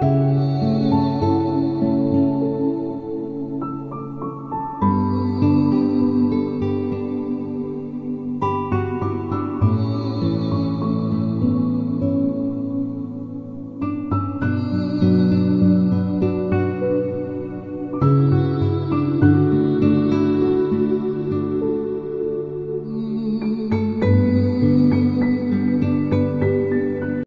Música